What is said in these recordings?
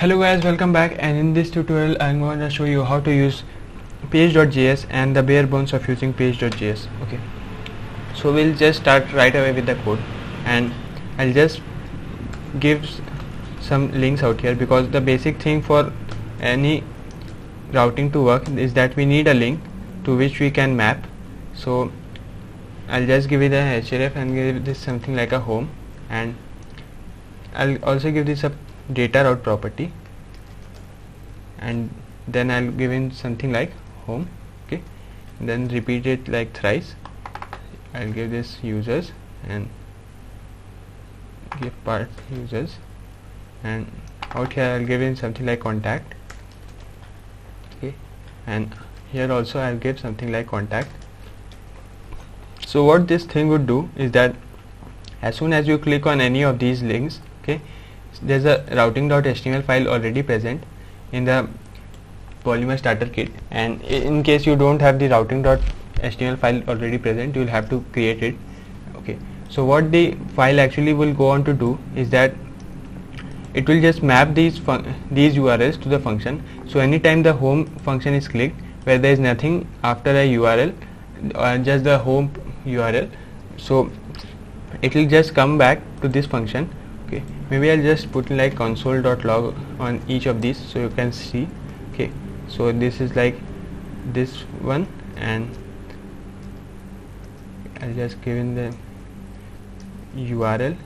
hello guys welcome back and in this tutorial I'm going to show you how to use page.js and the bare bones of using page.js okay? So we'll just start right away with the code and I'll just give some links out here because the basic thing for any routing to work is that we need a link to which we can map. So I'll just give it a href and give this something like a home and I'll also give this a data route property and then I'll give in something like home okay? Then repeat it like thrice. I'll give this users and give part users. And out here I'll give in something like contact okay? And here also I'll give something like contact. So what this thing would do is that as soon as you click on any of these links okay there's a routing.html file already present in the polymer starter kit. And in case you don't have the routing.html file already present you will have to create it. Okay. So what the file actually will go on to do is that it will just map these these URLs to the function. So anytime the home function is clicked where there is nothing after a URL uh, just the home URL so it will just come back to this function okay. Maybe I'll just put like console.log on each of these so you can see. Okay. So this is like this one and I'll just give in the URL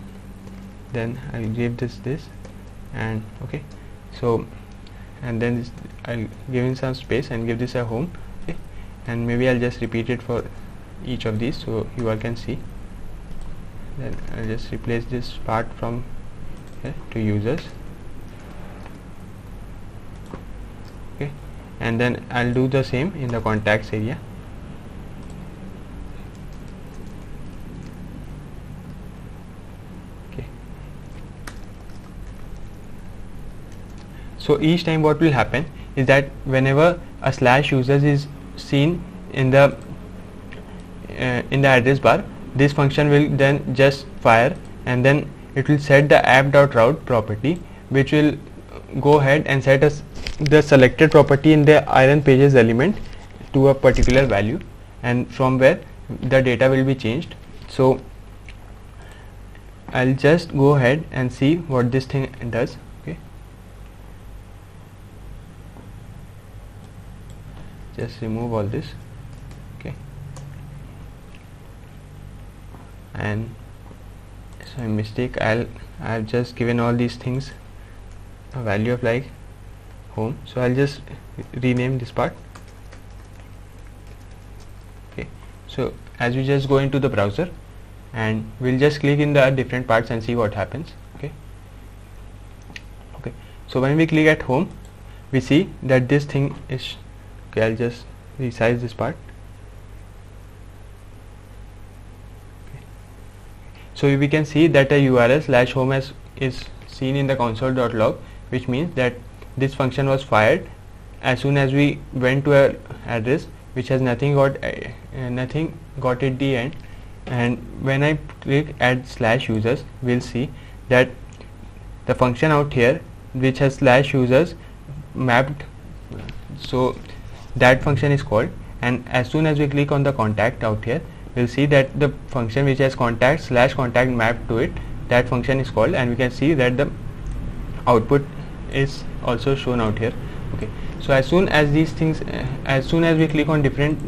then I'll give this this and okay. So and then this, I'll give in some space and give this a home. Okay. And maybe I'll just repeat it for each of these so you all can see I'll just replace this part from here to users. Okay. And then I'll do the same in the contacts area. Okay. So each time what will happen is that whenever a slash users is seen in the uh, in the address bar this function will then just fire and then it will set the app.route property which will go ahead and set us the selected property in the iron pages element to a particular value and from where the data will be changed. So I'll just go ahead and see what this thing does okay? Just remove all this and so mistake. I'll I've just given all these things a value of like home. So I'll just rename this part. Okay. So as we just go into the browser and we'll just click in the different parts and see what happens. Okay. Okay. So when we click at home we see that this thing is okay I'll just resize this part so we can see that a URL slash home is, is seen in the console.log which means that this function was fired as soon as we went to a address which has nothing got uh, nothing got at the end. And when I click add slash users we'll see that the function out here which has slash users mapped so that function is called. And as soon as we click on the contact out here we'll see that the function which has contact slash contact mapped to it that function is called and we can see that the output is also shown out here. Okay. So as soon as these things uh, as soon as we click on different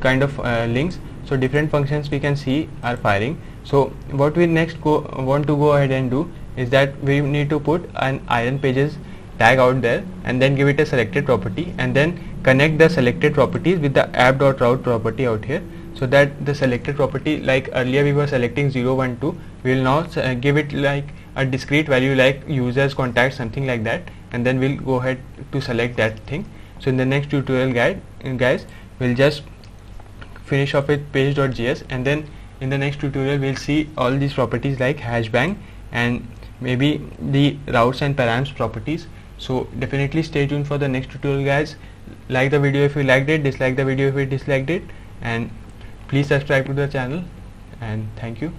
kind of uh, links so different functions we can see are firing. So what we next go want to go ahead and do is that we need to put an iron pages tag out there and then give it a selected property and then connect the selected properties with the app.route property out here so that the selected property like earlier we were selecting 0 1 2 we will now uh, give it like a discrete value like users contact something like that and then we'll go ahead to select that thing. So in the next tutorial guide uh, guys we'll just finish off with page.js and then in the next tutorial we'll see all these properties like hashbang and maybe the routes and params properties. So definitely stay tuned for the next tutorial guys. Like the video if you liked it dislike the video if you disliked it and please subscribe to the channel and thank you